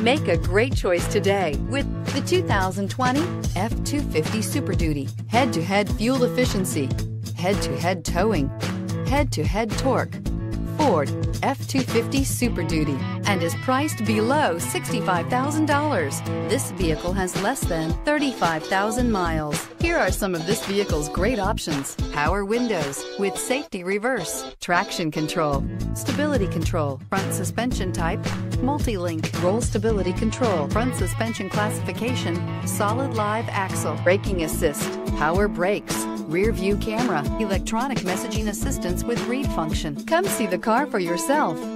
Make a great choice today with the 2020 F-250 Super Duty. Head-to-head fuel efficiency, head-to-head towing, head-to-head torque, Ford F-250 Super Duty and is priced below $65,000. This vehicle has less than 35,000 miles. Here are some of this vehicle's great options. Power windows with safety reverse, traction control, stability control, front suspension type, multi-link, roll stability control, front suspension classification, solid live axle, braking assist, power brakes, rear view camera, electronic messaging assistance with read function. Come see the car for yourself.